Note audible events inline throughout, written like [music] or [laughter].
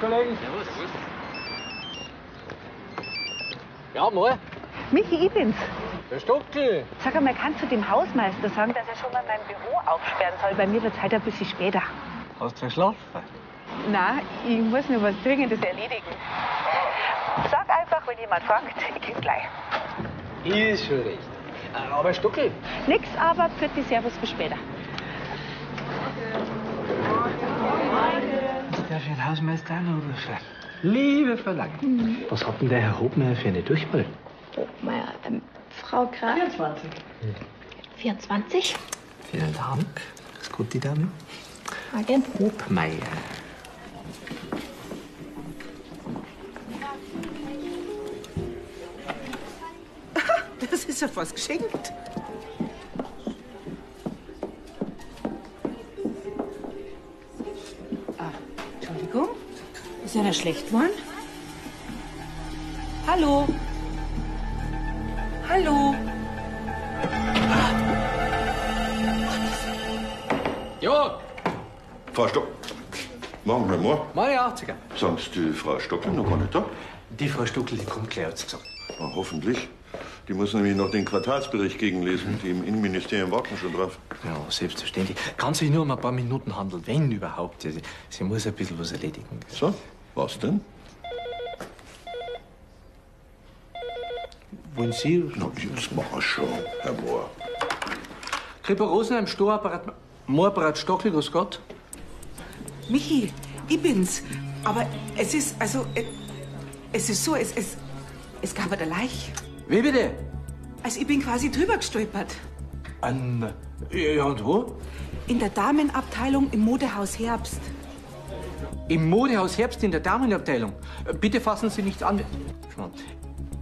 Kollegen. Servus. Ja, mal. Michi, ich bin's. Der Stockel. Sag einmal, kannst du dem Hausmeister sagen, dass er schon mal mein Büro aufsperren soll? Bei mir wird's heute ein bisschen später. Hast du geschlafen? Na, ich muss mir was Dringendes erledigen. Sag einfach, wenn jemand fragt, ich komm gleich. Ist schon recht. Äh, Aber Stockel, Nix, aber für die Servus bis später. Darf ich den Hausmeister auch noch rufen? Liebe Verlangen. Was hat denn der Herr Hobmeier für eine Durchwahl? Meier, ähm, Frau Graf. 24. 24? Vielen Dank. Ist gut, die Dame. Agent. Hobmeier. [laughs] Das ist ja fast geschenkt. Schlecht geworden? Hallo? Hallo? Ja, Frau Stock. Morgen, Herr Mohr. meine 80er. Sagen Sie, die Frau Stockel noch gar nicht da? Die Frau Stockel, die kommt gleich, hat's gesagt. Na, hoffentlich. Die muss nämlich noch den Quartalsbericht gegenlesen. Die im Innenministerium warten schon drauf. Ja, selbstverständlich. Kann sich nur um ein paar Minuten handeln, wenn überhaupt. Sie, sie muss ein bisschen was erledigen. So, was denn? Wollen Sie? Na, jetzt mach schon, Herr Mohr. Krippe Rosenheim, Steuerapparat, Moorapparat Stockel, grüß Gott. Michi, ich bin's. Aber es ist, also, äh, es ist so, es, es, es gab eine Leiche. Wie bitte? Also ich bin quasi drüber gestolpert. An, ja, und wo? In der Damenabteilung im Modehaus Herbst. Im Modehaus Herbst in der Damenabteilung. Bitte fassen Sie nichts an.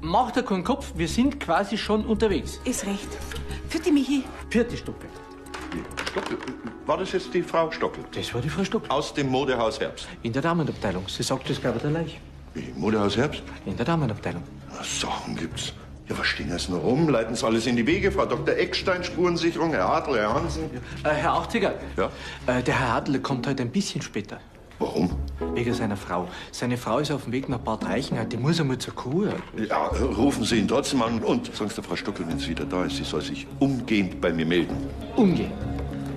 Macht er keinen Kopf, wir sind quasi schon unterwegs. Ist recht. Vierte Michi. Vierte Stuppe. Stockel, war das jetzt die Frau Stockel? Das war die Frau Stockel. Aus dem Modehaus Herbst. In der Damenabteilung. Sie sagt, das gab der Leich. Wie, Modehaus Herbst? In der Damenabteilung. Na, Sachen gibt's. Ja, was stehen jetzt noch rum? Leiten Sie alles in die Wege? Frau Dr. Eckstein, Spurensicherung, Herr Adler, Herr Hansen. Äh, Herr Achtiger. Ja? Äh, der Herr Adler kommt heute ein bisschen später. Warum? Wegen seiner Frau. Seine Frau ist auf dem Weg nach Bad Reichenhall. Die muss einmal zur Kur. Ja, rufen Sie ihn trotzdem an und sagen Sie der Frau Stockel, wenn sie wieder da ist, sie soll sich umgehend bei mir melden. Umgehen.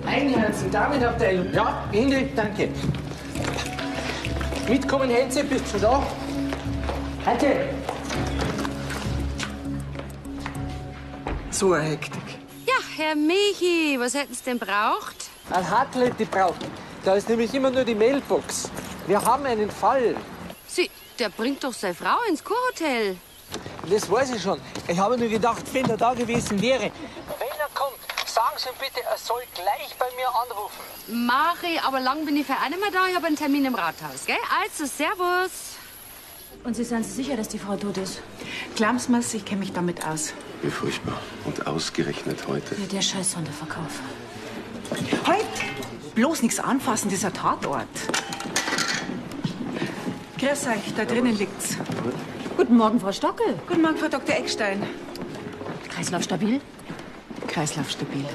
Einherzen, Damenabteilung. Ja, Ende, danke. Mitkommen, Hänse, bist du da? Heute. So eine Hektik. Ja, Herr Michi, was hätten Sie denn braucht? Ein Hartlet, die braucht. Da ist nämlich immer nur die Mailbox. Wir haben einen Fall. Sie, der bringt doch seine Frau ins Kurhotel. Das weiß ich schon. Ich habe nur gedacht, wenn er da gewesen wäre. Wenn er kommt, sagen Sie ihm bitte, er soll gleich bei mir anrufen. Mach ich, aber lang bin ich für eine Mal da. Ich habe einen Termin im Rathaus, gell? Also, Servus. Und Sie sind sicher, dass die Frau tot ist? Mir's, ich kenne mich damit aus. Wie furchtbar. Und ausgerechnet heute. Ja, der scheiß Sonderverkauf. Halt! Bloß nichts anfassen, dieser Tatort. Grüß euch, da drinnen liegt's. Guten Morgen, Frau Stockel. Guten Morgen, Frau Dr. Eckstein. Kreislauf stabil? Kreislauf stabil.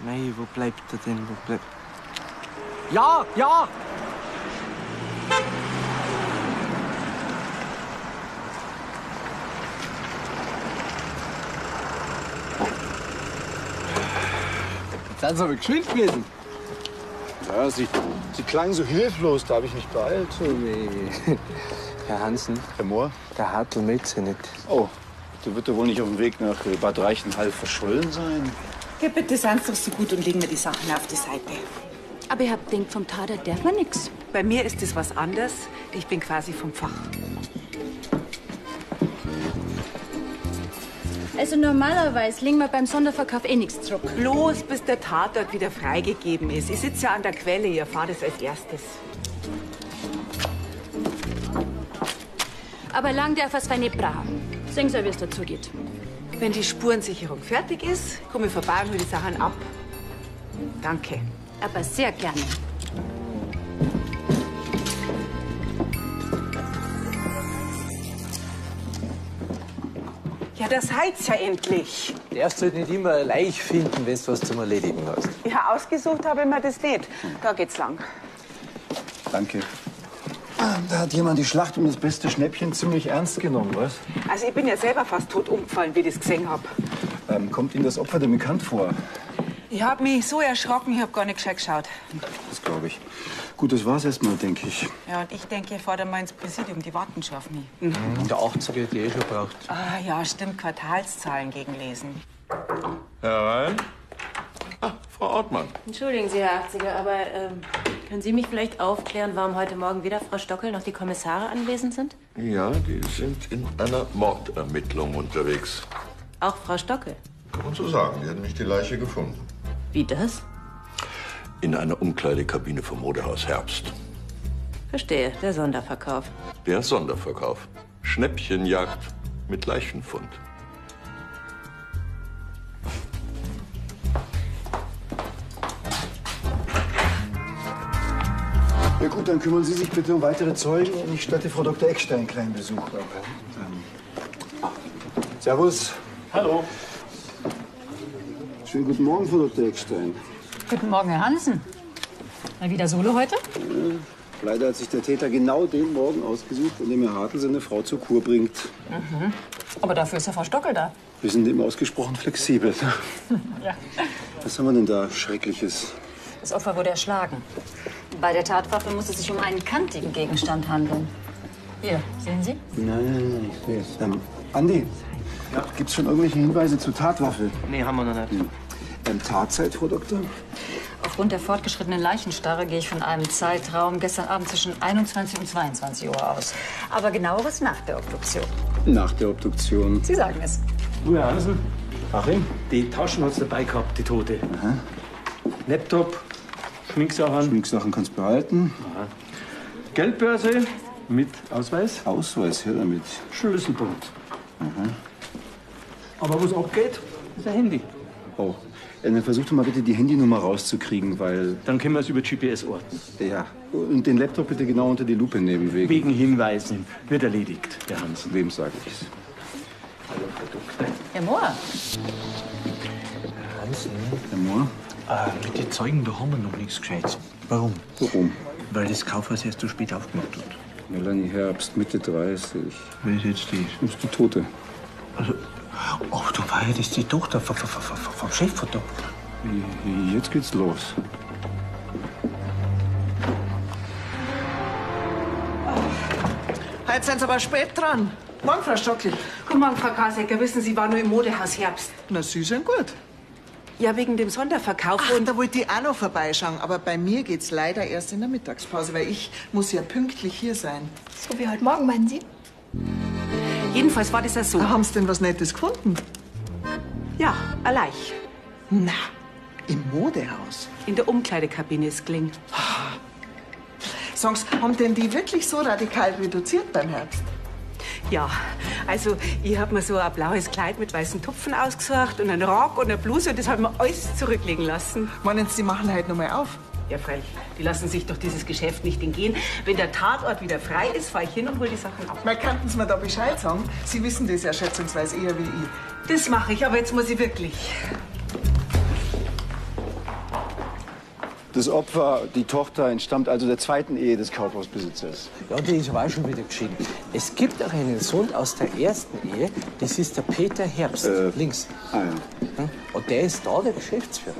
Mei, wo bleibt er denn? Wo bleibt... Ja, ja! Sie aber geschwind gewesen. Ja, sie, sie klang so hilflos, da habe ich mich beeilt. Oh, weh. [laughs] Herr Hansen, Herr Mohr? der Hartl meldet sich nicht. Oh, der wird ja wohl nicht auf dem Weg nach äh, Bad Reichenhall verschollen sein. Ja, bitte seien Sie doch so gut und legen mir die Sachen auf die Seite. Aber ihr habt denkt, vom Tatort darf man nix. Bei mir ist es was anderes. Ich bin quasi vom Fach. Also normalerweise legen wir beim Sonderverkauf eh nichts zurück. Bloß bis der Tatort wieder freigegeben ist. Ich sitze ja an der Quelle, ihr fahrt es als erstes. Aber lang darf es nicht brauchen. Sehen Sie, wie es dazu geht. Wenn die Spurensicherung fertig ist, komme ich vorbei und hol die Sachen ab. Danke. Aber sehr gerne. Das heizt ja endlich. Du darfst halt nicht immer leicht finden, wenn du was zum Erledigen hast. Ja, ausgesucht habe ich mir das nicht. Da geht's lang. Danke. Ah, Da hat jemand die Schlacht um das beste Schnäppchen ziemlich ernst genommen, was? Also ich bin ja selber fast tot umgefallen, wie ich das gesehen hab. Ähm, kommt Ihnen das Opfer denn bekannt vor? Ich hab mich so erschrocken, ich hab gar nicht gescheit geschaut. Das glaube ich. Gut, das war's erstmal, denke ich. Ja, und ich denke, ich fahr da mal ins Präsidium, die warten schon auf mich. In der 80er hätte ich eh schon braucht. Ah ja, stimmt, Quartalszahlen gegenlesen. Herein. Ah, Frau Ortmann. Entschuldigen Sie, Herr 80er, aber ähm, können Sie mich vielleicht aufklären, warum heute Morgen weder Frau Stockel noch die Kommissare anwesend sind? Ja, die sind in einer Mordermittlung unterwegs. Auch Frau Stockel. Kann man so sagen. Die hat nämlich die Leiche gefunden. Wie das? In einer Umkleidekabine vom Modehaus Herbst. Verstehe, der Sonderverkauf. Der Sonderverkauf. Schnäppchenjagd mit Leichenfund. Ja gut, dann kümmern Sie sich bitte um weitere Zeugen und ich statte Frau Dr. Eckstein einen kleinen Besuch ab. Servus. Hallo. Schönen guten Morgen, Frau Dr. Eckstein. Guten Morgen, Herr Hansen. Mal wieder Solo heute? Leider hat sich der Täter genau den Morgen ausgesucht, an dem Herr Hartl seine Frau zur Kur bringt. Mhm. Aber dafür ist ja Frau Stockel da. Wir sind eben ausgesprochen flexibel. [laughs] Ja. Was haben wir denn da Schreckliches? Das Opfer wurde erschlagen. Bei der Tatwaffe muss es sich um einen kantigen Gegenstand handeln. Hier, sehen Sie? Nein, nein, nein, ich sehe es. Ähm, Andi, gibt's schon irgendwelche Hinweise zur Tatwaffe? Nee, haben wir noch nicht. Ähm, Tatzeit, Frau Doktor? Aufgrund der fortgeschrittenen Leichenstarre gehe ich von einem Zeitraum gestern Abend zwischen 21 und 22 Uhr aus. Aber genaueres nach der Obduktion. Nach der Obduktion. Sie sagen es. Du, Herr Hansen, Achim? die Taschen hat's dabei gehabt, die Tote. Laptop, Schminksachen, Schminksachen kannst du behalten. Geldbörse mit Ausweis, Ausweis, her damit. Schlüsselbund. Aber was abgeht, ist ein Handy. Oh. Äh, Dann versuch doch mal bitte die Handynummer rauszukriegen, weil. Dann können wir es über GPS orten. Ja. Und den Laptop bitte genau unter die Lupe nehmen, wegen. Wegen Hinweisen wird erledigt, Herr Hansen. Wem sage ich's? Herr Mohr, Hansen, Herr Mohr? äh, mit den Zeugen, da haben wir noch nichts Gescheites. Warum? Warum? Weil das Kaufhaus erst so spät aufgemacht hat. Melanie Herbst, Mitte 30. Wer ist jetzt die? Das ist die Tote. Also, oh, du war ja das die Tochter vom, vom, vom, vom Cheffoto. Jetzt geht's los. Heute sind Sie aber spät dran. Morgen, Frau Stockel. Guten Morgen, Frau Kasecker. Wissen Sie, war nur im Modehaus Herbst. Na, Sie sind gut. Ja, wegen dem Sonderverkauf Ach, und... da wollte ich auch noch vorbeischauen. Aber bei mir geht's leider erst in der Mittagspause, weil ich muss ja pünktlich hier sein. So wie heute Morgen, meinen Sie? Jedenfalls war das ja so. Haben Sie denn was Nettes gefunden? Ja, ein Leich. Na, im Modehaus. In der Umkleidekabine ist gelingen. Sagen Sie, haben denn die wirklich so radikal reduziert beim Herbst? Ja, also ich hab mir so ein blaues Kleid mit weißen Tupfen ausgesucht und einen Rock und eine Bluse und das haben wir alles zurücklegen lassen. Meinen Sie, die machen heute noch mal auf? Ja, freilich. Die lassen sich durch dieses Geschäft nicht entgehen. Wenn der Tatort wieder frei ist, fahr ich hin und hol die Sachen ab. Mal könnten Sie mir da Bescheid sagen? Sie wissen das ja schätzungsweise eher wie ich. Das mache ich, aber jetzt muss ich wirklich. Das Opfer, die Tochter, entstammt also der zweiten Ehe des Kaufhausbesitzers. Ja, die ist aber auch schon wieder geschieden. Es gibt auch einen Sohn aus der ersten Ehe, das ist der Peter Herbst, Äh. links. Ah ja. Und der ist da der Geschäftsführer.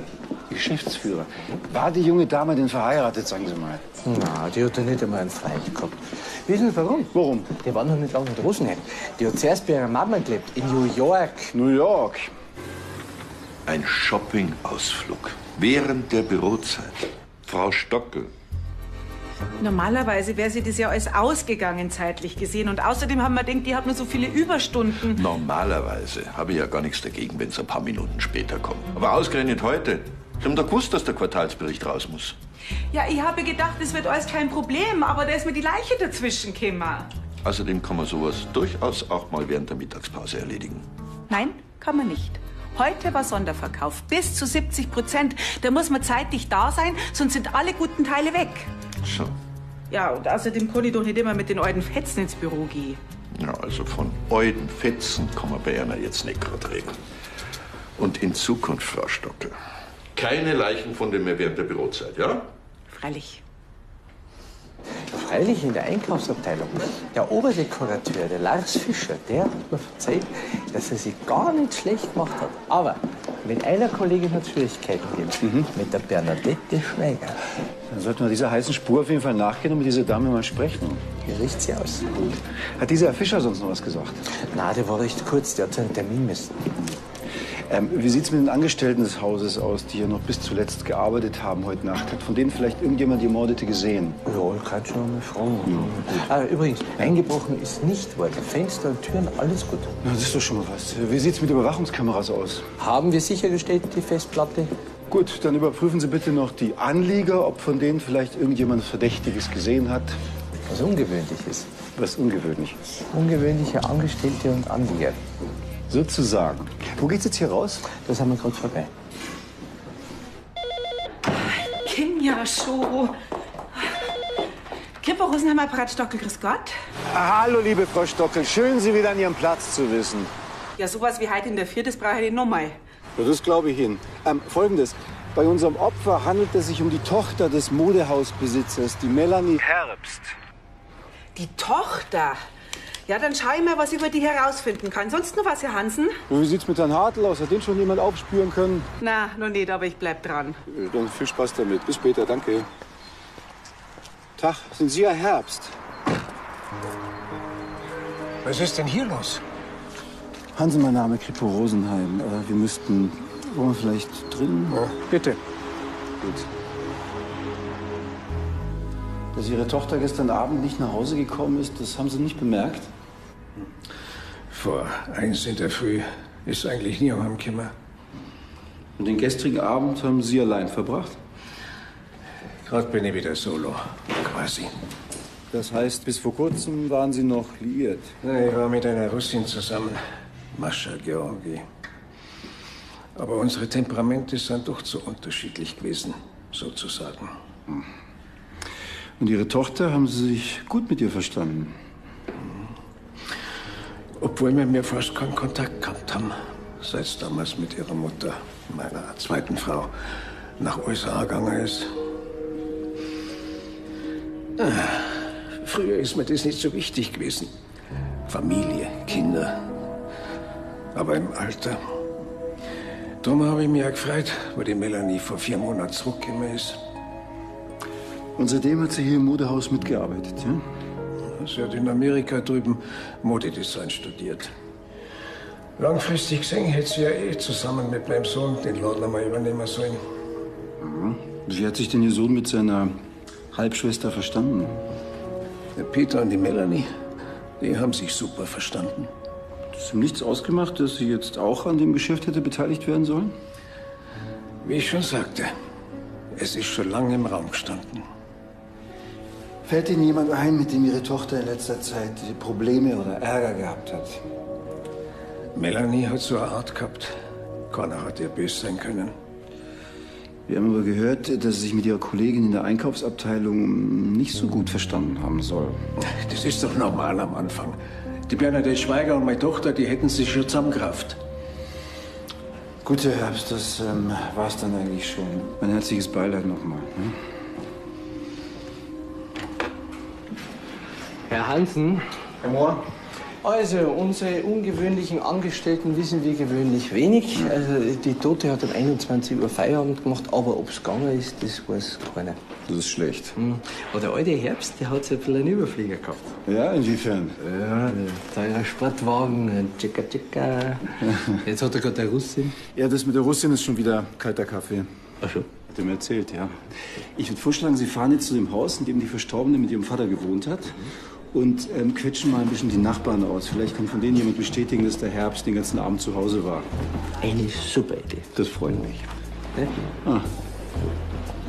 Geschäftsführer. War die junge Dame denn verheiratet, sagen Sie mal? Na, die hat ja nicht einmal einen Freund gehabt. Wissen Sie warum? Warum? Die war noch nicht lange in Rosenheim. Die hat zuerst bei ihrer Mama gelebt, in New York. New York. Ein Shoppingausflug während der Bürozeit. Frau Stockel. Normalerweise wäre sie das ja alles ausgegangen, zeitlich gesehen. Und außerdem haben wir gedacht, die hat nur so viele Überstunden. Normalerweise habe ich ja gar nichts dagegen, wenn es ein paar Minuten später kommt. Aber ausgerechnet heute. Sie haben doch gewusst, dass der Quartalsbericht raus muss. Ja, ich habe gedacht, das wird alles kein Problem, aber da ist mir die Leiche dazwischen gekommen. Außerdem kann man sowas durchaus auch mal während der Mittagspause erledigen. Nein, kann man nicht. Heute war Sonderverkauf. Bis zu 70 Prozent. Da muss man zeitlich da sein, sonst sind alle guten Teile weg. So. Ja, und außerdem kann ich doch nicht immer mit den alten Fetzen ins Büro gehen. Ja, also von euden Fetzen kann man bei einer jetzt nicht gerade reden. Und in Zukunft, Frau Stockel, keine Leichenfunde mehr während der Bürozeit, ja? Freilich. freilich in der Einkaufsabteilung. Der Oberdekorateur, der Lars Fischer, der hat mir verzeiht, dass er sich gar nicht schlecht gemacht hat. Aber mit einer Kollegin hat es Schwierigkeiten gegeben. Mit der Bernadette Schweiger. Dann sollten wir dieser heißen Spur auf jeden Fall nachgehen und mit dieser Dame mal sprechen. Wie riecht sie aus? Hat dieser Herr Fischer sonst noch was gesagt? Na, der war recht kurz, der hat zu einem Termin müssen. Ähm, wie sieht es mit den Angestellten des Hauses aus, die hier noch bis zuletzt gearbeitet haben heute Nacht? Hat von denen vielleicht irgendjemand die Mordete gesehen? Ja, ich kann schon mal fragen. Ah, übrigens, eingebrochen ist nicht worden. Fenster und Türen, alles gut. Na, das ist doch schon mal was. Wie sieht es mit Überwachungskameras aus? Haben wir sichergestellt, die Festplatte? Gut, dann überprüfen Sie bitte noch die Anlieger, ob von denen vielleicht irgendjemand Verdächtiges gesehen hat. Was Ungewöhnliches. Was ungewöhnlich? Ungewöhnliche Angestellte und Anlieger. Sozusagen. Wo geht's jetzt hier raus? Das haben wir gerade vorbei. Kinja, Show. Kipper Rosenheimer Bratstockel, grüß Gott. Hallo, liebe Frau Stockel. Schön, Sie wieder an Ihrem Platz zu wissen. Ja, sowas wie heute in der Vier, das brauche ich nochmal. Ja, das glaube ich Ihnen. Ähm, Folgendes. Bei unserem Opfer handelt es sich um die Tochter des Modehausbesitzers, die Melanie Herbst. Die Tochter? Ja, dann schau ich mal, was ich über die herausfinden kann. Sonst noch was, Herr Hansen? Wie sieht's mit Herrn Hartl aus? Hat den schon jemand aufspüren können? Na, noch nicht, aber ich bleib dran. Ja, Dann viel Spaß damit. Bis später, danke. Tag, sind Sie Herr Herbst? Was ist denn hier los? Hansen, mein Name, Kripo Rosenheim. Äh, wir müssten. Wollen wir vielleicht drin? Bitte. Gut. Dass Ihre Tochter gestern Abend nicht nach Hause gekommen ist, das haben Sie nicht bemerkt? Vor eins in der Früh ist eigentlich nie am Kimmer. Und den gestrigen Abend haben Sie allein verbracht? Gerade bin ich wieder solo, quasi. Das heißt, bis vor kurzem waren Sie noch liiert. Ich war mit einer Russin zusammen, Mascha Georgi. Aber unsere Temperamente sind doch zu unterschiedlich gewesen, sozusagen. Und Ihre Tochter haben Sie sich gut mit ihr verstanden? Obwohl wir mir fast keinen Kontakt gehabt haben, seit es damals mit ihrer Mutter, meiner zweiten Frau, nach USA gegangen ist. Ah, Früher ist mir das nicht so wichtig gewesen. Familie, Kinder. Aber im Alter. Darum habe ich mich auch gefreut, wo die Melanie vor vier Monaten zurückgekommen ist. Und seitdem hat sie hier im Modehaus mitgearbeitet, ja? Sie hat in Amerika drüben Modedesign studiert. Langfristig gesehen hätte sie ja eh zusammen mit meinem Sohn den Laden einmal übernehmen sollen. Mhm. Wie hat sich denn Ihr Sohn mit seiner Halbschwester verstanden? Der Peter und die Melanie, die haben sich super verstanden. Ist ihm nichts ausgemacht, dass sie jetzt auch an dem Geschäft hätte beteiligt werden sollen? Wie ich schon sagte, es ist schon lange im Raum gestanden. Fällt Ihnen jemand ein, mit dem Ihre Tochter in letzter Zeit Probleme oder Ärger gehabt hat? Melanie hat so eine Art gehabt. Keiner hat ihr böse sein können. Wir haben aber gehört, dass sie sich mit ihrer Kollegin in der Einkaufsabteilung nicht so gut verstanden haben soll. Das ist doch normal am Anfang. Die Bernadette Schweiger und meine Tochter, die hätten sich schon zusammengerafft. Gut, Herr Herbst, das ähm, war's dann eigentlich schon. Mein herzliches Beileid nochmal. Ne? Herr Hansen. Herr Mohr. Also, unsere ungewöhnlichen Angestellten wissen wie gewöhnlich wenig. Also, die Tote hat um 21 Uhr Feierabend gemacht, aber ob es gegangen ist, das weiß keiner. Das ist schlecht. Hm. Aber der alte Herbst, der hat so ein bisschen einen Überflieger gehabt. Ja, inwiefern? Ja, der Sportwagen, ein Tschika Tschika. [laughs] Jetzt hat er gerade eine Russin. Ja, das mit der Russin ist schon wieder kalter Kaffee. Ach so. Hat er mir erzählt, ja. Ich würde vorschlagen, Sie fahren jetzt zu dem Haus, in dem die Verstorbene mit ihrem Vater gewohnt hat. Und ähm, quetschen mal ein bisschen die Nachbarn aus. Vielleicht kann von denen jemand bestätigen, dass der Herbst den ganzen Abend zu Hause war. Eine super Idee. Das freut mich. Ne? Ah.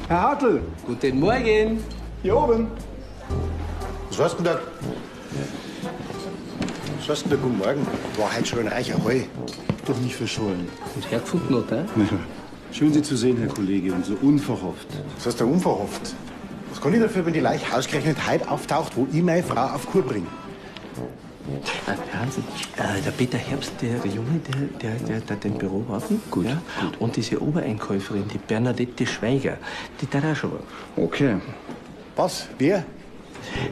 Herr Hartl! Guten Morgen! Hier oben! Was hast du denn da? Was hast du denn da? Guten Morgen. War heute schon ein reicher Heu. Doch nicht verschollen. Und hergefunden, oder? [laughs] Schön, Sie zu sehen, Herr Kollege, und so unverhofft. Was heißt da unverhofft? Was kann ich dafür, wenn die Leiche ausgerechnet heute auftaucht, wo ich meine Frau auf Kur bringe? Herr Hansen, äh, der Peter Herbst, der, der Junge, der, der, der, der den Büro warten. Gut, ja? Und diese Obereinkäuferin, die Bernadette Schweiger, die da auch schon war. Okay. Was? Wer?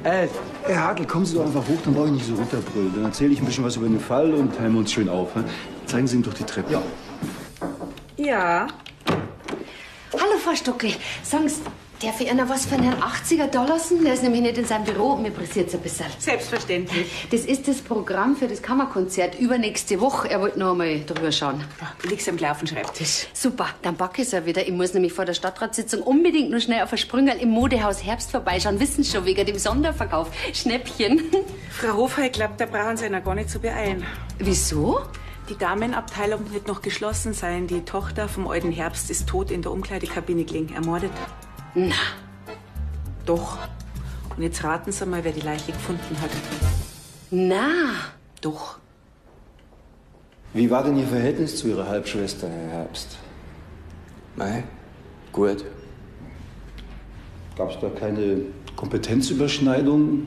Äh, Herr Hagel, kommen Sie doch einfach hoch, dann brauche ich nicht so runterbrüllen. Dann erzähle ich ein bisschen was über den Fall und teilen wir uns schön auf. hm? Zeigen Sie ihm doch die Treppe. Ja. Ja. Hallo, Frau Stuckel. Sagen Sie, darf ich Ihnen was von Herrn 80er da lassen? Der ist nämlich nicht in seinem Büro und mir pressiert ein bisschen. Selbstverständlich. Das ist das Programm für das Kammerkonzert übernächste Woche. Er wollte noch einmal drüber schauen. Liegst am Glauben Schreibtisch. Super, dann packe ich es ja wieder. Ich muss nämlich vor der Stadtratssitzung unbedingt nur schnell auf ein Sprüngerl im Modehaus Herbst vorbeischauen. Wissen Sie schon, wegen dem Sonderverkauf. Schnäppchen. [laughs] Frau Hofer, ich glaube, da brauchen Sie noch gar nicht zu beeilen. Wieso? Die Damenabteilung wird noch geschlossen sein. Die Tochter vom alten Herbst ist tot in der Umkleidekabine gelegen, ermordet. Na. Doch. Und jetzt raten Sie mal, wer die Leiche gefunden hat. Na. Doch. Wie war denn Ihr Verhältnis zu Ihrer Halbschwester, Herr Herbst? Mei, gut. Gab es da keine Kompetenzüberschneidung?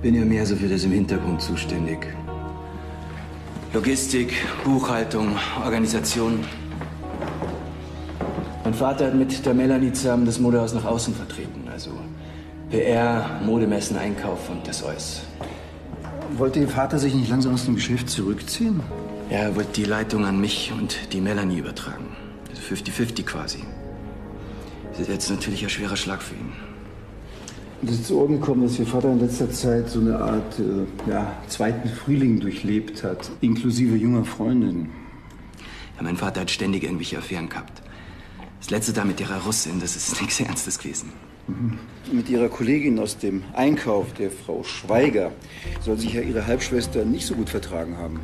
Bin ja mehr so für das im Hintergrund zuständig. Logistik, Buchhaltung, Organisation. Mein Vater hat mit der Melanie zusammen das Modehaus nach außen vertreten. Also PR, Modemessen, Einkauf und das alles. Wollte Ihr Vater sich nicht langsam aus dem Geschäft zurückziehen? Ja, er wollte die Leitung an mich und die Melanie übertragen. Also 50-50 quasi. Das ist jetzt natürlich ein schwerer Schlag für ihn. Es ist zu Ohren gekommen, dass Ihr Vater in letzter Zeit so eine Art äh, ja, zweiten Frühling durchlebt hat, inklusive junger Freundin. Ja, mein Vater hat ständig irgendwelche Affären gehabt. Das letzte da mit ihrer Russin, das ist [laughs] nichts Ernstes gewesen. Mhm. Mit Ihrer Kollegin aus dem Einkauf, der Frau Schweiger, soll sich ja Ihre Halbschwester nicht so gut vertragen haben.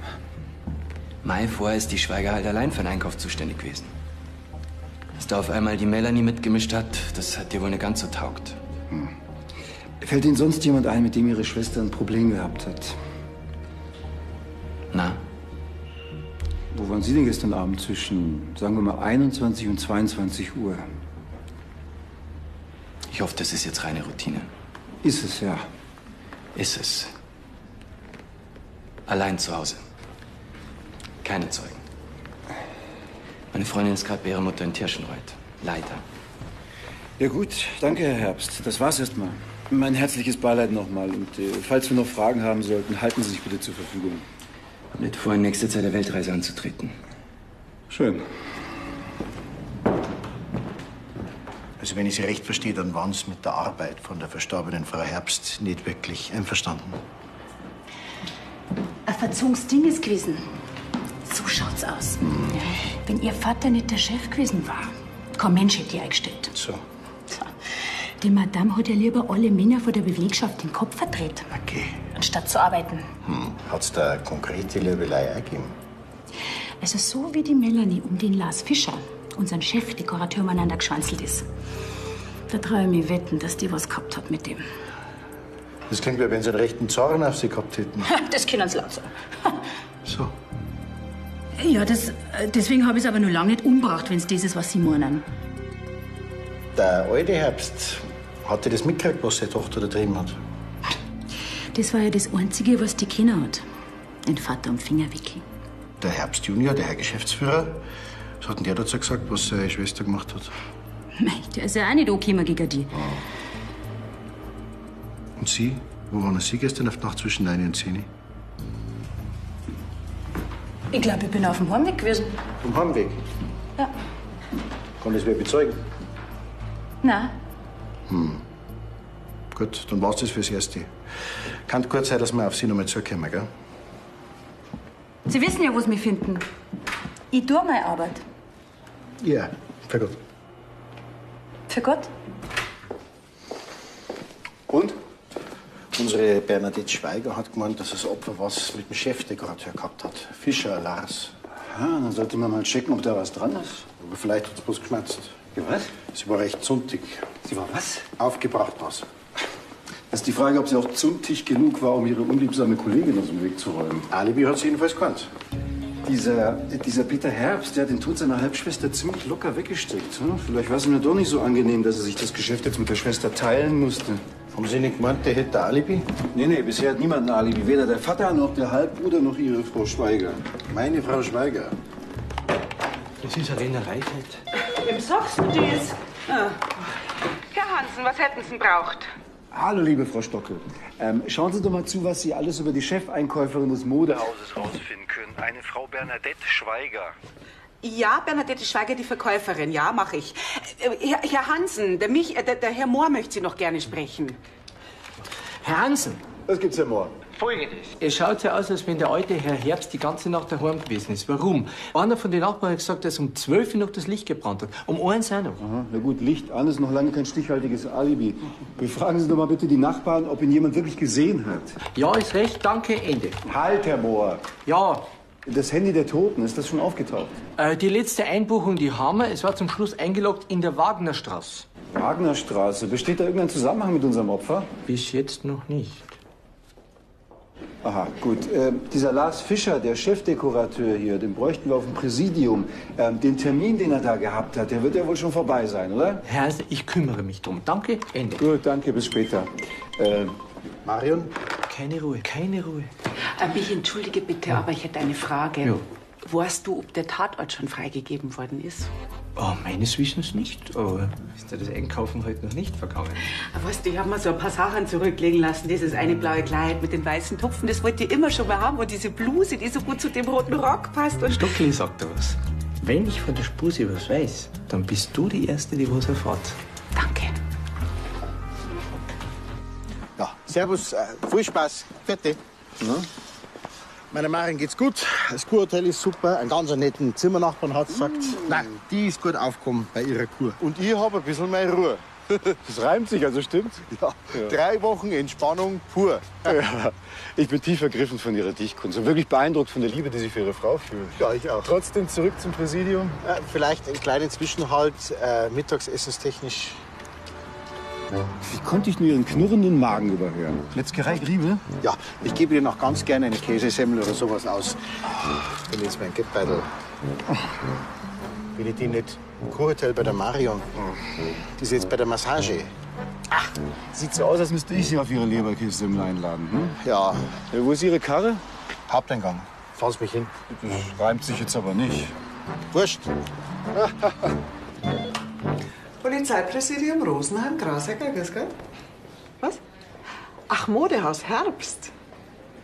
Mai vorher ist die Schweiger halt allein für den Einkauf zuständig gewesen. Dass da auf einmal die Melanie mitgemischt hat, das hat dir wohl nicht ganz so taugt. Fällt Ihnen sonst jemand ein, mit dem Ihre Schwester ein Problem gehabt hat? Na? Wo waren Sie denn gestern Abend zwischen, sagen wir mal, 21 und 22 Uhr? Ich hoffe, das ist jetzt reine Routine. Ist es, ja. Ist es. Allein zu Hause. Keine Zeugen. Meine Freundin ist gerade bei ihrer Mutter in Tirschenreuth. Leider. Ja gut, danke, Herr Herbst. Das war's erstmal. Mein herzliches Beileid nochmal. Und äh, falls wir noch Fragen haben sollten, halten Sie sich bitte zur Verfügung. Hab nicht vor, in nächster Zeit der Weltreise anzutreten. Schön. Also wenn ich Sie recht verstehe, dann waren Sie mit der Arbeit von der verstorbenen Frau Herbst nicht wirklich einverstanden. Ein verzogenes Ding ist gewesen. So schaut's aus. Wenn Ihr Vater nicht der Chef gewesen war, kein Mensch hätte die eingestellt. So. Die Madame hat ja lieber alle Männer von der Belegschaft den Kopf verdreht. Okay. Anstatt zu arbeiten. Hm. Hat's da eine konkrete Liebelei ergeben? Also so wie die Melanie um den Lars Fischer, unseren Chefdekorateur, miteinander geschwanzelt ist. Da traue ich mich wetten, dass die was gehabt hat mit dem. Das klingt, wie wenn Sie einen rechten Zorn auf Sie gehabt hätten. [laughs] Das können sie laut sagen. [laughs] So. Ja, das, deswegen habe ich es aber nur lange nicht umgebracht, wenn es das ist, was Sie meinen. Der alte Herbst, hat er das mitgekriegt, was seine Tochter da drüben hat? Das war ja das Einzige, was die Kinder hat. Den Vater am Finger wickeln. Der Herbst Junior, der Herr Geschäftsführer, was hat denn der dazu gesagt, was seine Schwester gemacht hat? Mei, der ist ja auch nicht angekommen gegen die. Und Sie? Wo waren Sie gestern auf die Nacht zwischen 9 und 10? Ich glaube, ich bin auf dem Heimweg gewesen. Vom Heimweg? Ja. Kann das wer bezeugen? Na, Hm. Gut, dann war's das fürs Erste. Kann gut sein, dass wir auf Sie noch mal zurückkommen, gell? Sie wissen ja, wo Sie mich finden. Ich tue meine Arbeit. Ja, für gut. Für Gott. Und? Unsere Bernadette Schweiger hat gemeint, dass das Opfer was mit dem Chefdekorateur gehabt hat. Fischer Lars. Ah, dann sollte man mal checken, ob da was dran ist. Aber vielleicht hat es bloß geschmerzt. Ja, was? Sie war recht zuntig. Sie war was? Aufgebracht was. Das ist die Frage, ob sie auch zuntig genug war, um ihre unliebsame Kollegin aus dem Weg zu räumen. Alibi hat sie jedenfalls gekannt. Dieser, dieser Peter Herbst, der hat den Tod seiner Halbschwester ziemlich locker weggesteckt. Hm? Vielleicht war es ihm ja doch nicht so angenehm, dass er sich das Geschäft jetzt mit der Schwester teilen musste. Haben Sie nicht gemeint, der hätte Alibi? Nee, nee, bisher hat niemand ein Alibi. Weder der Vater noch der Halbbruder noch ihre Frau Schweiger. Meine Frau Schweiger. Das ist eine Rennerei. Wem sagst du das? Ah. Herr Hansen, was hätten Sie denn braucht? Hallo, liebe Frau Stockel. Ähm, schauen Sie doch mal zu, was Sie alles über die Chefeinkäuferin des Modehauses rausfinden können. Eine Frau Bernadette Schweiger. Ja, Bernadette Schweiger, die Verkäuferin. Ja, mache ich. Äh, Herr, Herr Hansen, der, Mich, äh, der, der Herr Mohr möchte Sie noch gerne sprechen. Herr Hansen. Was gibt's, Herr Mohr? Folgendes. Es schaut so aus, als wenn der alte Herr Herbst die ganze Nacht daheim gewesen ist. Warum? Einer von den Nachbarn hat gesagt, dass um 12 Uhr noch das Licht gebrannt hat. Um eins auch noch. Aha, na gut, Licht an ist noch lange kein stichhaltiges Alibi. Befragen Sie doch mal bitte die Nachbarn, ob ihn jemand wirklich gesehen hat. Ja, ist recht, danke, Ende. Halt, Herr Mohr. Ja. Das Handy der Toten, ist das schon aufgetaucht? Äh, die letzte Einbuchung, die haben wir. Es war zum Schluss eingeloggt in der Wagnerstraße. Wagnerstraße. Besteht da irgendein Zusammenhang mit unserem Opfer? Bis jetzt noch nicht. Aha, gut. Ähm, dieser Lars Fischer, der Chefdekorateur hier, den bräuchten wir auf dem Präsidium. Ähm, den Termin, den er da gehabt hat, der wird ja wohl schon vorbei sein, oder? Herr, ich kümmere mich drum. Danke, Ende. Gut, danke, bis später. Äh, Marion? Keine Ruhe, keine Ruhe. Äh, mich entschuldige bitte, aber ich hätte eine Frage. Ja. Weißt du, ob der Tatort schon freigegeben worden ist? Oh, meines Wissens nicht. Aber ist dir das Einkaufen heute noch nicht vergangen? Ah, Weißt du, ich habe mir so ein paar Sachen zurücklegen lassen. Dieses eine blaue Kleid mit den weißen Tupfen, das wollte ich immer schon mal haben. Und diese Bluse, die so gut zu dem roten Rock passt. Und Stockli sagt da was. Wenn ich von der Spuse was weiß, dann bist du die Erste, die was erfährt. Ja, servus, äh, viel Spaß. Fertig. Meiner Marin geht's gut. Das Kurhotel ist super. Einen ganz netten Zimmernachbarn hat gesagt. Nein, die ist gut aufgekommen bei ihrer Kur. Und ich habe ein bisschen mehr Ruhe. [laughs] Das reimt sich, also stimmt? Ja, drei Wochen Entspannung pur. Ja, [laughs] ich bin tief ergriffen von Ihrer Dichtkunst und wirklich beeindruckt von der Liebe, die Sie für Ihre Frau fühlen. Ja, ich auch. Trotzdem zurück zum Präsidium. Äh, vielleicht einen kleinen Zwischenhalt, äh, mittagsessenstechnisch. Wie konnte ich nur Ihren knurrenden Magen überhören? Metzgerei Griebel? Ja, ich gebe dir noch ganz gerne eine Käsesemmel oder sowas aus. Wenn jetzt mein Geldbeutel. Will ich die nicht im Kurhotel bei der Marion? Die ist jetzt bei der Massage. Sieht so aus, als müsste ich Sie auf Ihre Leberkiste im einladen. Hm? Ja. Wo ist Ihre Karre? Haupteingang. Fahr's mich hin. Das reimt sich jetzt aber nicht. Wurscht. [laughs] Polizeipräsidium Rosenheim, Grasecker, grüß Gott. Was? Ach, Modehaus, Herbst.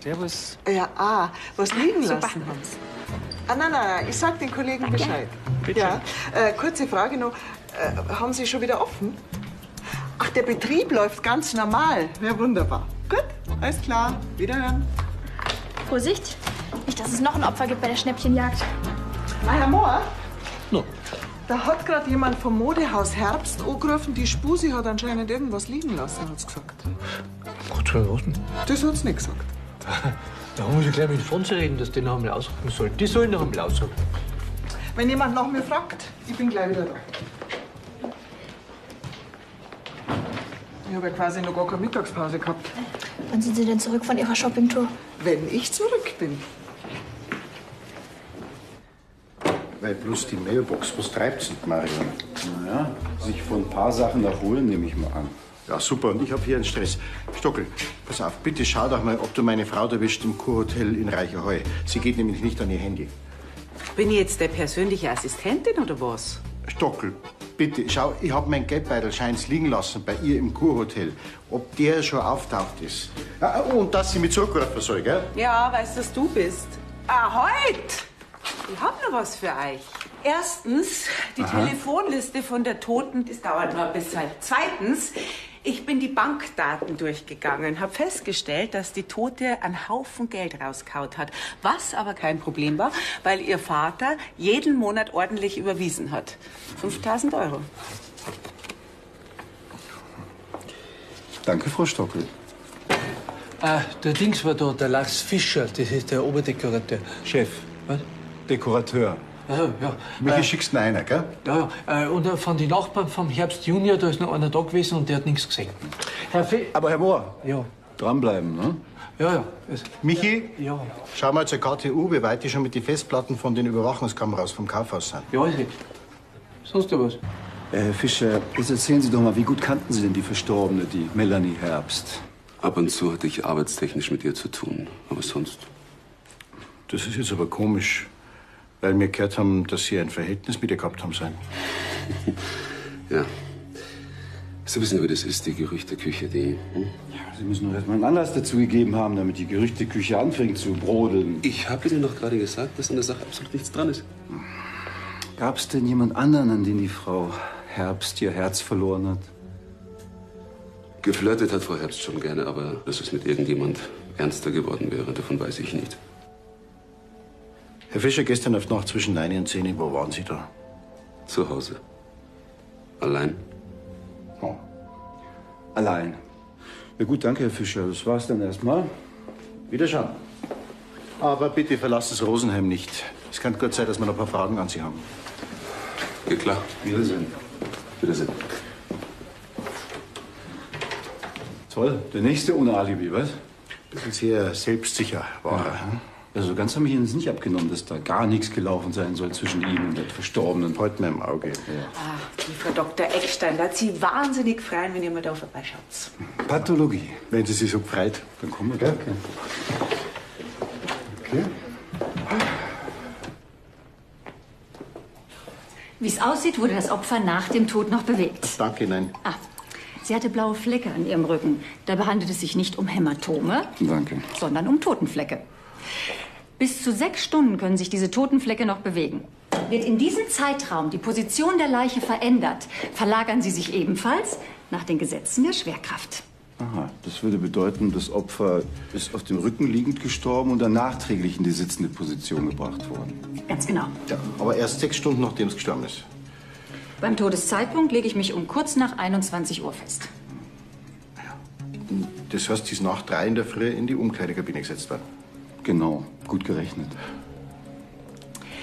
Servus. Ja, ah, was liegen Super. lassen haben's. Ah, nein, nein, nein, ich sag den Kollegen Danke. Bescheid. Bitte. Ja, äh, kurze Frage noch. Äh, haben Sie schon wieder offen? Ach, der Betrieb läuft ganz normal. Ja, wunderbar. Gut, alles klar. Wiederhören. Vorsicht, nicht, dass es noch ein Opfer gibt bei der Schnäppchenjagd. Ah, Herr Mohr? No. Da hat gerade jemand vom Modehaus Herbst angerufen, die Spusi hat anscheinend irgendwas liegen lassen, hat's gesagt. Gott sei Dank. Das hat's nicht gesagt. [laughs] Da muss ich gleich mit Fonse reden, dass die noch einmal ausrücken sollen. Die sollen noch einmal ausrücken. Wenn jemand nach mir fragt, ich bin gleich wieder da. Ich habe ja quasi noch gar keine Mittagspause gehabt. Wann sind Sie denn zurück von Ihrer Shoppingtour? Wenn ich zurück bin. Weil bloß die Mailbox, was treibt's mit Marion? Naja, sich von ein paar Sachen erholen, nehme ich mal an. Ja, super. Und ich habe hier einen Stress. Stockel, pass auf, bitte schau doch mal, ob du meine Frau erwischt im Kurhotel in Reicherheu. Sie geht nämlich nicht an ihr Handy. Bin ich jetzt der persönliche Assistentin oder was? Stockel, bitte, schau, ich habe mein Geldbeutel scheint's liegen lassen bei ihr im Kurhotel. Ob der schon auftaucht ist. Ja, und dass sie mit zurückrufen soll, gell? Ja, weißt du, dass du bist? Ah, heute! Ich hab noch was für euch. Erstens, die Aha. Telefonliste von der Toten, das dauert noch ein bisschen. Zweitens, ich bin die Bankdaten durchgegangen, habe festgestellt, dass die Tote einen Haufen Geld rauskaut hat. Was aber kein Problem war, weil ihr Vater jeden Monat ordentlich überwiesen hat. 5000 Euro. Danke, Frau Stockel. Ah, der Dings war da, der Lars Fischer, das ist der Oberdekorateur. Chef. Was? Dekorateur. Also, ja. Michi Äh, schickst du einer, gell? Ja, ja. Äh, und äh, von den Nachbarn vom Herbst Junior, da ist noch einer da gewesen und der hat nichts gesehen. Herr Fe Aber Herr Mohr, ja. dranbleiben, ne? Ja, ja. Michi, ja. schau mal zur KTU, wie weit die schon mit den Festplatten von den Überwachungskameras vom Kaufhaus sind. Ja, ist. Sonst du was? Äh, Herr Fischer, jetzt erzählen Sie doch mal, wie gut kannten Sie denn die Verstorbene, die Melanie Herbst? Ab und zu hatte ich arbeitstechnisch mit ihr zu tun, aber sonst. Das ist jetzt aber komisch, weil wir gehört haben, dass Sie ein Verhältnis mit ihr gehabt haben sein. [laughs] Ja. Sie wissen, wie das ist, die Gerüchteküche, die. Hm? Sie müssen doch erstmal einen Anlass dazu gegeben haben, damit die Gerüchteküche anfängt zu brodeln. Ich habe Ihnen doch gerade gesagt, dass an der Sache absolut nichts dran ist. Gab es denn jemand anderen, an den die Frau Herbst ihr Herz verloren hat? Geflirtet hat Frau Herbst schon gerne, aber dass es mit irgendjemand ernster geworden wäre, davon weiß ich nicht. Herr Fischer, gestern auf Nacht zwischen 9 und 10, wo waren Sie da? Zu Hause. Allein. Oh. Allein. Ja gut, danke, Herr Fischer. Das war's dann erstmal. Wiederschauen. Aber bitte verlasst das Rosenheim nicht. Es kann gut sein, dass wir noch ein paar Fragen an Sie haben. Ja, klar. Wiedersehen. Wiedersehen. Toll. Der nächste ohne Alibi, was? Bisschen sehr selbstsicher war er. Ja. Also ganz habe ich Ihnen das nicht abgenommen, dass da gar nichts gelaufen sein soll zwischen ihm und der Verstorbenen. Heute mal im Auge. Ah, die Frau Dr. Eckstein, da hat Sie wahnsinnig freuen, wenn ihr mal da vorbeischaut. Pathologie. Wenn Sie sich so freut. Dann kommen wir gleich. Okay. Wie es aussieht, wurde das Opfer nach dem Tod noch bewegt. Danke, nein. Ah, sie hatte blaue Flecke an ihrem Rücken. Dabei handelt es sich nicht um Hämatome, Danke. sondern um Totenflecke. Bis zu sechs Stunden können sich diese Totenflecke noch bewegen. Wird in diesem Zeitraum die Position der Leiche verändert, verlagern sie sich ebenfalls nach den Gesetzen der Schwerkraft. Aha, das würde bedeuten, das Opfer ist auf dem Rücken liegend gestorben und dann nachträglich in die sitzende Position gebracht worden. Ganz genau. Ja, aber erst sechs Stunden, nachdem es gestorben ist. Beim Todeszeitpunkt lege ich mich um kurz nach 21 Uhr fest. Das heißt, sie ist nach drei in der Früh in die Umkleidekabine gesetzt worden. Genau, gut gerechnet.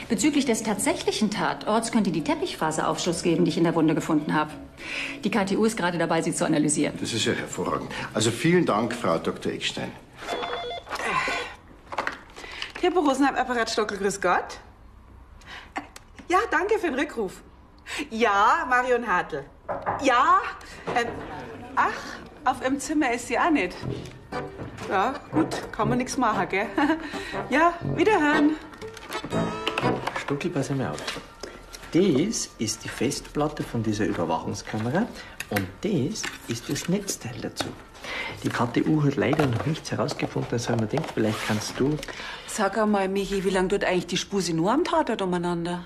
Bezüglich des tatsächlichen Tatorts könnte die Teppichphase Aufschluss geben, die ich in der Wunde gefunden habe. Die KTU ist gerade dabei, sie zu analysieren. Das ist ja hervorragend. Also vielen Dank, Frau Dr. Eckstein. Hier, Rosenheim, Apparat Stockel, grüß Gott. Ja, danke für den Rückruf. Ja, Marion Hartl. Ja, ähm, ach, auf ihrem Zimmer ist sie auch nicht. Ja, gut, kann man nichts machen, gell? [laughs] Ja, wiederhören. Stuckel, pass mal auf. Das ist die Festplatte von dieser Überwachungskamera und das ist das Netzteil dazu. Die KTU hat leider noch nichts herausgefunden, deshalb man denkt, vielleicht kannst du. Sag einmal, Michi, wie lange tut eigentlich die Spusi nur am Tatort umeinander?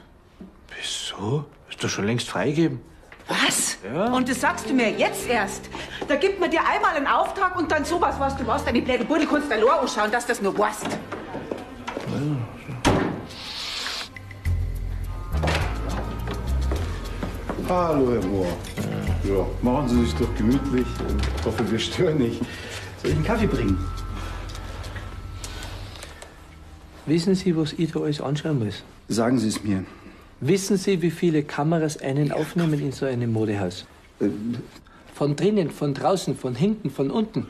Wieso? Ist doch schon längst freigegeben. Was? Ja. Und das sagst du mir jetzt erst? Da gibt man dir einmal einen Auftrag und dann sowas, was du warst, deine blöde Buddel kannst du allein anschauen, dass das nur weißt. Hallo, Herr Mohr. Ja, machen Sie sich doch gemütlich. Ich hoffe, wir stören nicht. Soll ich einen Kaffee bringen? Wissen Sie, was ich da alles anschauen muss? Sagen Sie es mir. Wissen Sie, wie viele Kameras einen aufnehmen in so einem Modehaus? Von drinnen, von draußen, von hinten, von unten.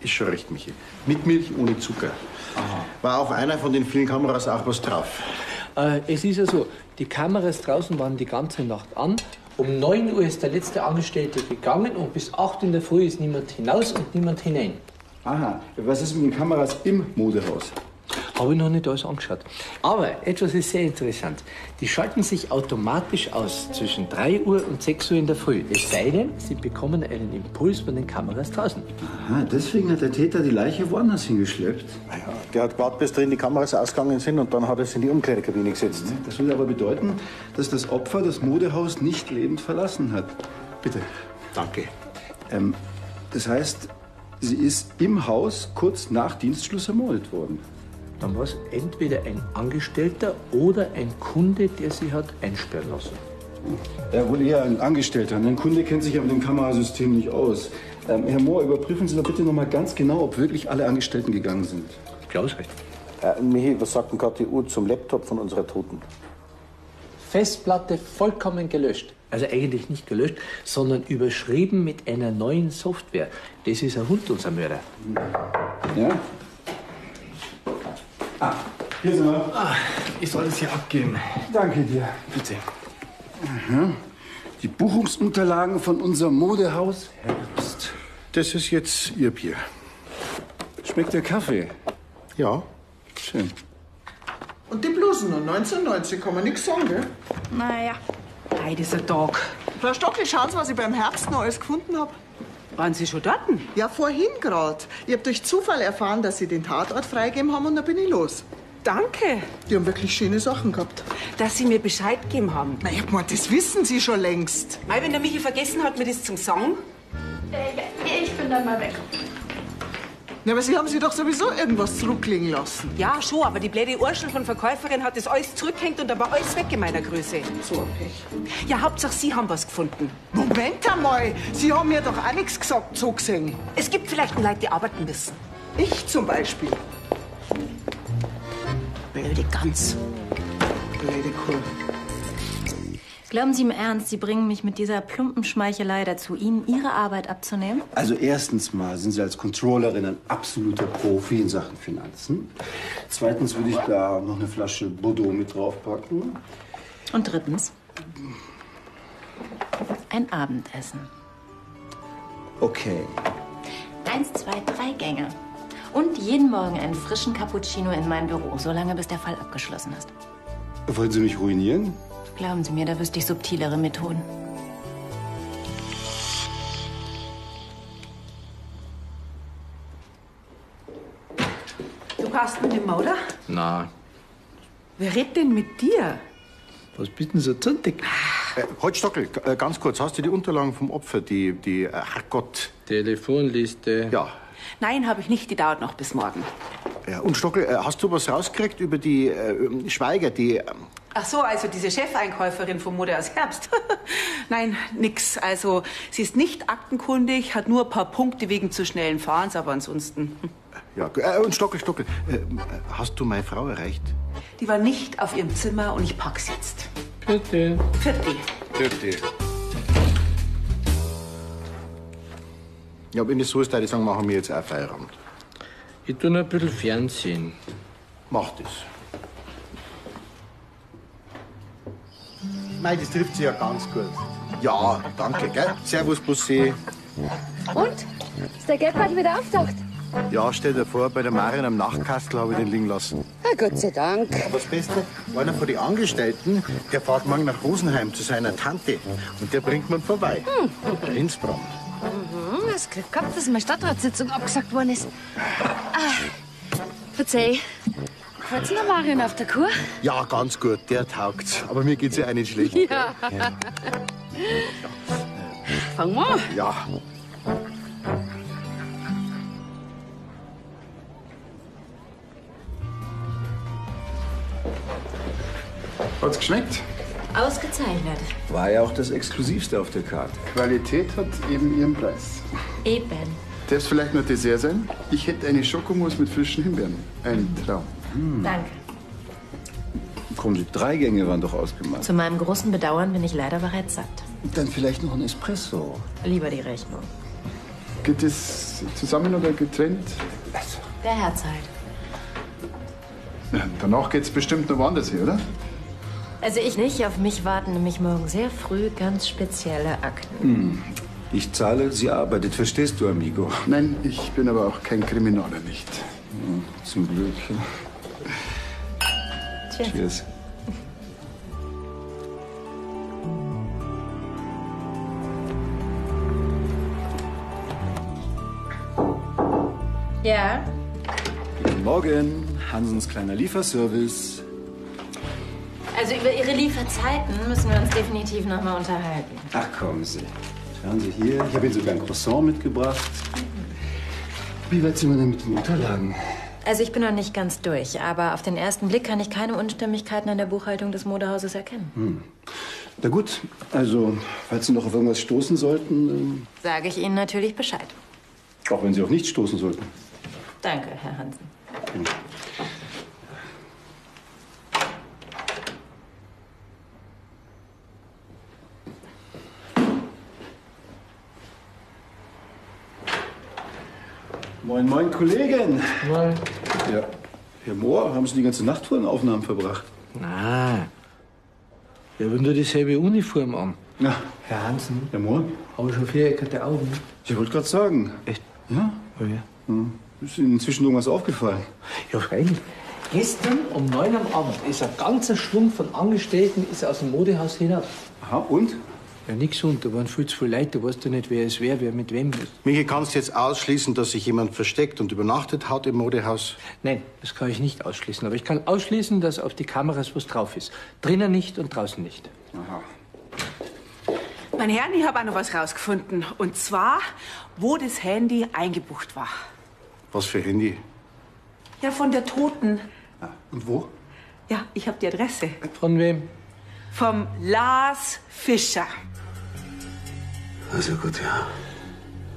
Ist schon recht, Michi. Mit Milch, ohne Zucker. War auf einer von den vielen Kameras auch was drauf? Äh, es ist ja so, die Kameras draußen waren die ganze Nacht an. Um 9 Uhr ist der letzte Angestellte gegangen und bis 8 Uhr in der Früh ist niemand hinaus und niemand hinein. Aha, was ist mit den Kameras im Modehaus? Habe ich noch nicht alles angeschaut. Aber etwas ist sehr interessant. Die schalten sich automatisch aus zwischen 3 Uhr und 6 Uhr in der Früh. Es sei denn, sie bekommen einen Impuls von den Kameras draußen. Aha, deswegen hat der Täter die Leiche woanders hingeschleppt. Ja, der hat gewartet, bis drin die Kameras ausgegangen sind und dann hat er sie in die Umkleidekabine gesetzt. Das würde aber bedeuten, dass das Opfer das Modehaus nicht lebend verlassen hat. Bitte. Danke. Ähm, das heißt, sie ist im Haus kurz nach Dienstschluss ermordet worden. Dann war es entweder ein Angestellter oder ein Kunde, der sie hat einsperren lassen. Ja, wohl eher ein Angestellter. Ein Kunde kennt sich ja mit dem Kamerasystem nicht aus. Ähm, Herr Mohr, überprüfen Sie doch bitte noch mal ganz genau, ob wirklich alle Angestellten gegangen sind. Klaus recht. Äh, Michi, was sagt denn KTU zum Laptop von unserer Toten? Festplatte vollkommen gelöscht. Also eigentlich nicht gelöscht, sondern überschrieben mit einer neuen Software. Das ist ein Hund, unser Mörder. Ja? Ah, hier sind wir. Ah, ich soll es hier abgeben. Danke dir. Bitte. Aha. Die Buchungsunterlagen von unserem Modehaus Herbst. Das ist jetzt Ihr Bier. Schmeckt der Kaffee? Ja. Schön. Und die Blusen, 1990 kann man nichts sagen, gell? Naja. Hey, dieser Tag. Frau Stockel, schauen Sie, was ich beim Herbst noch alles gefunden habe. Waren Sie schon dort? Ja, vorhin gerade. Ich habe durch Zufall erfahren, dass Sie den Tatort freigegeben haben und dann bin ich los. Danke. Die haben wirklich schöne Sachen gehabt. Dass Sie mir Bescheid gegeben haben. Na, ich mein, das wissen Sie schon längst. Mei, wenn der Michi vergessen hat, mir das zum Song. Äh, ja, ich bin dann mal weg. Ja, aber Sie haben sich doch sowieso irgendwas zurücklegen lassen. Ja, schon, aber die blöde Urschel von Verkäuferin hat das alles zurückgehängt und da war alles weg in meiner Größe. So ein Pech. Ja, Hauptsache Sie haben was gefunden. Moment einmal, Sie haben mir doch auch nichts gesagt, so gesehen. Es gibt vielleicht Leute, die arbeiten müssen. Ich zum Beispiel. Blöde Gans. Blöde Kuh. Glauben Sie im Ernst, Sie bringen mich mit dieser plumpen Schmeichelei dazu, Ihnen Ihre Arbeit abzunehmen? Also erstens mal sind Sie als Controllerin ein absoluter Profi in Sachen Finanzen. Zweitens würde ich da noch eine Flasche Bordeaux mit draufpacken. Und drittens? Ein Abendessen. Okay. Eins, zwei, drei Gänge. Und jeden Morgen einen frischen Cappuccino in mein Büro, solange bis der Fall abgeschlossen ist. Wollen Sie mich ruinieren? Glauben Sie mir, da wüsste ich subtilere Methoden. Du passt mir nicht mehr, oder? Na, Wer redet denn mit dir? was bitten Sie zuntig? Äh, halt, Stockel, äh, ganz kurz. Hast du die Unterlagen vom Opfer, die, die, äh, Herrgott. Telefonliste. Ja. Nein, habe ich nicht. Die dauert noch bis morgen. ja. Und Stockel, äh, hast du was rausgekriegt über die äh, Schweiger, die. Ach so, also diese Chefeinkäuferin vom Mode aus Herbst. [laughs] Nein, nix. Also sie ist nicht aktenkundig, hat nur ein paar Punkte wegen zu schnellen Fahrens, aber ansonsten. [laughs] Ja, äh, und Stockel, Stockel, äh, hast du meine Frau erreicht? Die war nicht auf ihrem Zimmer und ich pack's jetzt. Bitte. Vierte. Bitte. Ja, wenn das so ist, würde ich sagen, machen wir jetzt auch Feierabend. Ich tu noch ein bisschen Fernsehen. Mach das. Mei, das trifft sie ja ganz gut. Ja, danke, gell? Servus, Bussi. Und? Ist der Geldbeutel wieder auftaucht? Ja, stell dir vor, bei der Marin am Nachtkastel habe ich den liegen lassen. Ah, Gott sei Dank. Aber das Beste, einer von den Angestellten, der fährt morgen nach Rosenheim zu seiner Tante. Und der bringt man vorbei. Der Innsbruck. Mhm, das Glück gehabt, dass meine Stadtratssitzung abgesagt worden ist. Ah, verzeih. Gefällt's noch Marion auf der Kur? Ja, ganz gut, der taugt's. Aber mir geht's ja auch nicht schlecht. Ja. Fangen wir an. Ja. Hat's geschmeckt? Ausgezeichnet. War ja auch das Exklusivste auf der Karte. Qualität hat eben ihren Preis. Eben. Darf es vielleicht noch Dessert sein? Ich hätte eine Schokomousse mit frischen Himbeeren. Ein Traum. Danke. Kommen Sie, drei Gänge waren doch ausgemacht. Zu meinem großen Bedauern bin ich leider bereits satt. Dann vielleicht noch ein Espresso. Lieber die Rechnung. Geht es zusammen oder getrennt? Der Herz halt. Ja, danach geht's bestimmt noch woanders hin, oder? Also ich nicht. Auf mich warten nämlich morgen sehr früh ganz spezielle Akten. Hm. Ich zahle, sie arbeitet. Verstehst du, amigo? Nein, ich bin aber auch kein Kriminaler nicht. Hm, Zum Glück. Cheers. Cheers. Ja? Guten Morgen, Hansens kleiner Lieferservice. Also über Ihre Lieferzeiten müssen wir uns definitiv noch mal unterhalten. Ach, kommen Sie. Schauen Sie hier, ich habe Ihnen sogar ein Croissant mitgebracht. Wie weit sind wir denn mit den Unterlagen? Also ich bin noch nicht ganz durch, aber auf den ersten Blick kann ich keine Unstimmigkeiten an der Buchhaltung des Modehauses erkennen. Hm. Na gut, also, falls Sie noch auf irgendwas stoßen sollten, Sage ich Ihnen natürlich Bescheid. auch wenn Sie auf nichts stoßen sollten. Danke, Herr Hansen. Moin, moin, Kollegen. Moin. Ja. Herr Mohr, haben Sie die ganze Nacht vor den Aufnahmen verbracht? Nein. Wir haben nur dieselbe Uniform an. Ja. Herr Hansen. Herr Mohr? Habe schon viereckerte Augen? Ich wollte gerade sagen. Echt? Ja? Oh ja. Hm. Ist Ihnen inzwischen irgendwas aufgefallen? Ja, freilich. Gestern um neun am Abend ist ein ganzer Schwung von Angestellten ist aus dem Modehaus hinaus. Aha, und? Ja, nix und. Da waren viel zu viele Leute. Du weißt ja nicht, wer es wäre, wer mit wem ist. Michi, kannst du jetzt ausschließen, dass sich jemand versteckt und übernachtet hat im Modehaus? Nein, das kann ich nicht ausschließen. Aber ich kann ausschließen, dass auf die Kameras was drauf ist. Drinnen nicht und draußen nicht. Aha. Mein Herr, ich habe auch noch was rausgefunden. Und zwar, wo das Handy eingebucht war. Was für Handy? Ja, von der Toten. Und wo? Ja, ich habe die Adresse. Von wem? Vom Lars Fischer. Also gut, ja.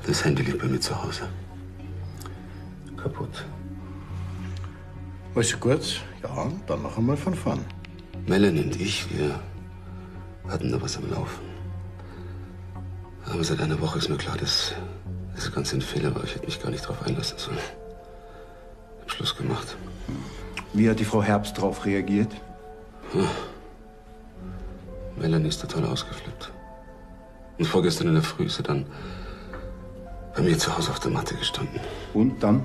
Das Handy liegt bei mir zu Hause. Kaputt. Also gut, ja, dann noch einmal von vorn. Melanie und ich, wir hatten da was am Laufen. Aber seit einer Woche ist mir klar, dass das Ganze ein Fehler war. Ich hätte mich gar nicht darauf einlassen sollen. Ich hab Schluss gemacht. Wie hat die Frau Herbst darauf reagiert? Hm. Melanie ist total ausgeflippt. Und vorgestern in der Früh ist sie dann bei mir zu Hause auf der Matte gestanden. Und dann?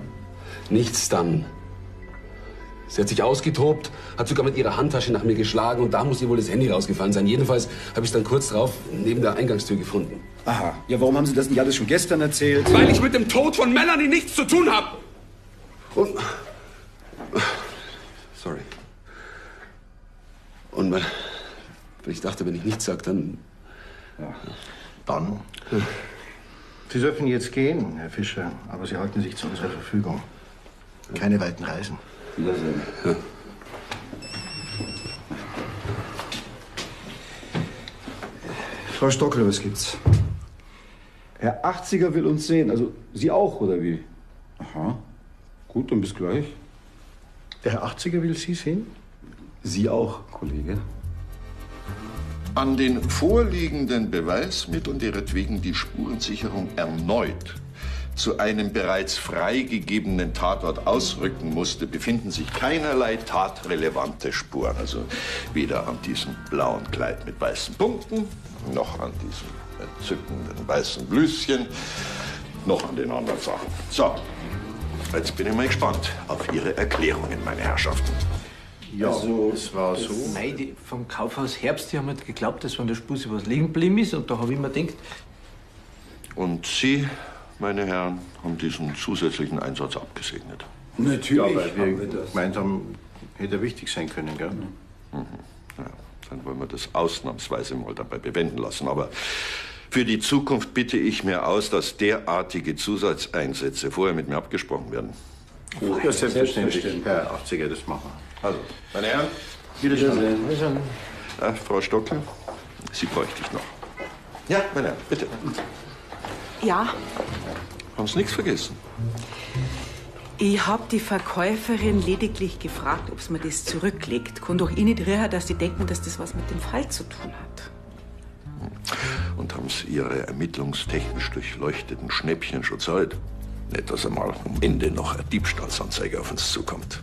Nichts dann. Sie hat sich ausgetobt, hat sogar mit ihrer Handtasche nach mir geschlagen und da muss ihr wohl das Handy rausgefallen sein. Jedenfalls habe ich es dann kurz drauf neben der Eingangstür gefunden. Aha. Ja, warum haben Sie das nicht alles schon gestern erzählt? Weil ich mit dem Tod von Melanie nichts zu tun habe. Und. Sorry. Und weil, weil ich dachte, wenn ich nichts sage, dann. Ja. Dann. Sie dürfen jetzt gehen, Herr Fischer, aber Sie halten sich zu unserer Verfügung. Keine weiten Reisen. Wiedersehen. Ja. Frau Stockel, was gibt's? Herr 80er will uns sehen. Also Sie auch, oder wie? Aha. Gut, dann bis gleich. Der Herr 80er will Sie sehen? Sie auch, Kollege. An den vorliegenden Beweismitteln, deretwegen die Spurensicherung erneut zu einem bereits freiggegebenen Tatort ausrücken musste, befinden sich keinerlei tatrelevante Spuren. Also weder an diesem blauen Kleid mit weißen Punkten, noch an diesem entzückenden weißen Blüschen, noch an den anderen Sachen. So, jetzt bin ich mal gespannt auf Ihre Erklärungen, meine Herrschaften. Ja, also, es war so. Nein, die vom Kaufhaus Herbst, die haben halt geglaubt, dass von der Spuse was liegen geblieben ist. Und da habe ich mir gedacht, Und Sie, meine Herren, haben diesen zusätzlichen Einsatz abgesegnet. Natürlich. Ja, weil wir haben, hätte wichtig sein können, gell? Mhm. Ja, dann wollen wir das ausnahmsweise mal dabei bewenden lassen. Aber für die Zukunft bitte ich mir aus, dass derartige Zusatzeinsätze vorher mit mir abgesprochen werden. Ja, selbstverständlich. Herr 80er, das machen wir. Also, meine Herren, Wiedersehen. Äh, Frau Stockel, Sie bräuchte ich noch. Ja, meine Herren, bitte. Ja, Haben Sie nichts vergessen? ich habe die Verkäuferin lediglich gefragt, ob sie mir das zurücklegt. Kann doch eh nicht riechen, dass die denken, dass das was mit dem Fall zu tun hat. Und haben Sie Ihre ermittlungstechnisch durchleuchteten Schnäppchen schon Zeit? Nicht, dass einmal am Ende noch eine Diebstahlsanzeige auf uns zukommt.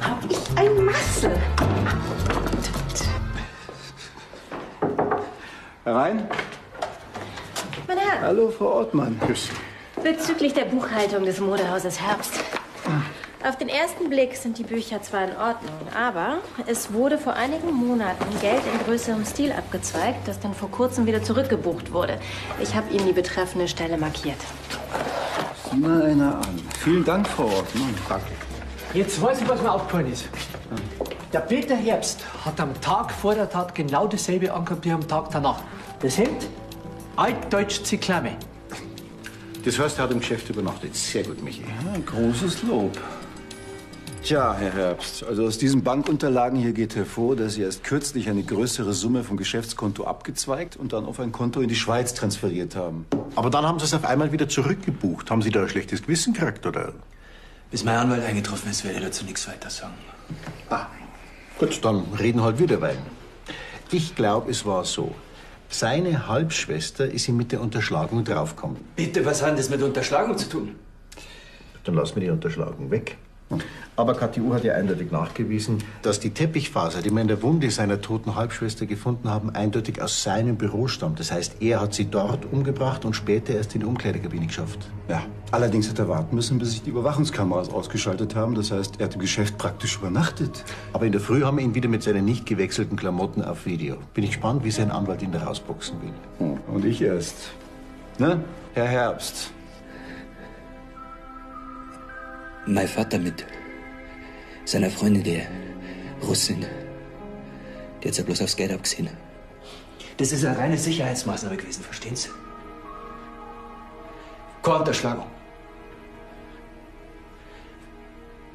Hab ich ein Massel? Herein. Meine Herren, Hallo, Frau Ortmann. Grüß bezüglich der Buchhaltung des Modehauses Herbst. Auf den ersten Blick sind die Bücher zwar in Ordnung, aber es wurde vor einigen Monaten Geld in größerem Stil abgezweigt, das dann vor kurzem wieder zurückgebucht wurde. Ich habe Ihnen die betreffende Stelle markiert. Sieh mal einer an. Vielen Dank, Frau Ortmann. Danke. Jetzt weiß ich, was mir aufgefallen ist. Der Peter Herbst hat am Tag vor der Tat genau dasselbe angehabt wie am Tag danach. Das Hemd, altdeutsch Ziklame. Das heißt, er hat im Geschäft übernachtet. Sehr gut, Michi. Ja, großes Lob. Tja, Herr Herbst, also aus diesen Bankunterlagen hier geht hervor, dass Sie erst kürzlich eine größere Summe vom Geschäftskonto abgezweigt und dann auf ein Konto in die Schweiz transferiert haben. Aber dann haben Sie es auf einmal wieder zurückgebucht. Haben Sie da ein schlechtes Gewissen gekriegt, oder? Bis mein Anwalt eingetroffen ist, werde ich dazu nichts weiter sagen. Ah, gut, dann reden halt wieder weiter. Ich glaube, es war so. Seine Halbschwester ist ihm mit der Unterschlagung draufgekommen. Bitte, was hat das mit Unterschlagung zu tun? Dann lassen wir die Unterschlagung weg. Aber KTU hat ja eindeutig nachgewiesen, dass die Teppichfaser, die wir in der Wunde seiner toten Halbschwester gefunden haben, eindeutig aus seinem Büro stammt. Das heißt, er hat sie dort umgebracht und später erst in die Umkleidekabine geschafft. Ja, allerdings hat er warten müssen, bis sich die Überwachungskameras ausgeschaltet haben. Das heißt, er hat im Geschäft praktisch übernachtet. Aber in der Früh haben wir ihn wieder mit seinen nicht gewechselten Klamotten auf Video. Bin ich gespannt, wie sein Anwalt ihn da rausboxen will. Hm, Und ich erst. Ne, Herr Herbst? Mein Vater mit seiner Freundin, der Russin, die hat ja bloß aufs Geld abgesehen. Das ist eine reine Sicherheitsmaßnahme gewesen, verstehen Sie? Keine Unterschlagung.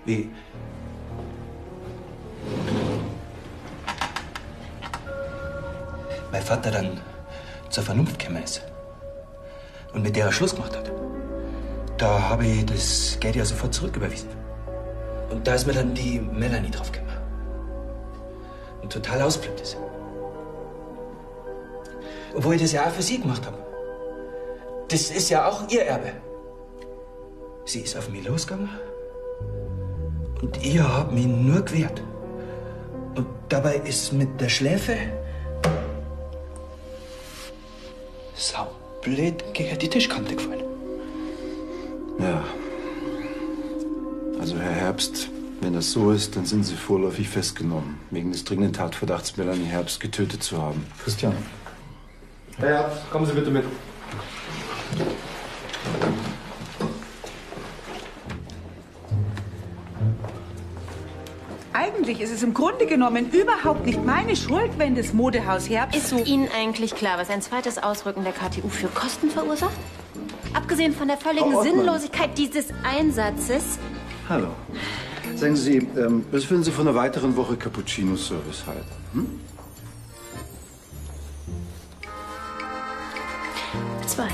Wie? Mein Vater dann zur Vernunft gekommen ist und mit der er Schluss gemacht hat, da habe ich das Geld ja sofort zurücküberwiesen. Und da ist mir dann die Melanie draufgekommen. Und total ausblippt ist. Obwohl ich das ja auch für sie gemacht habe. Das ist ja auch ihr Erbe. Sie ist auf mich losgegangen und ich hab mich nur gewehrt. Und dabei ist mit der Schläfe saublöd gegen die Tischkante gefallen. Ja. Also, Herr Herbst, wenn das so ist, dann sind Sie vorläufig festgenommen. Wegen des dringenden Tatverdachts, Melanie Herbst getötet zu haben. Christian. Herr Herbst, kommen Sie bitte mit. Eigentlich ist es im Grunde genommen überhaupt nicht meine Schuld, wenn das Modehaus Herbst Ist so... Ihnen eigentlich klar, was ein zweites Ausrücken der KTU für Kosten verursacht? Abgesehen von der völligen Frau. Sinnlosigkeit dieses Einsatzes. Hallo. Sagen Sie, ähm, was würden Sie von einer weiteren Woche Cappuccino-Service halten? Hm? Zwei.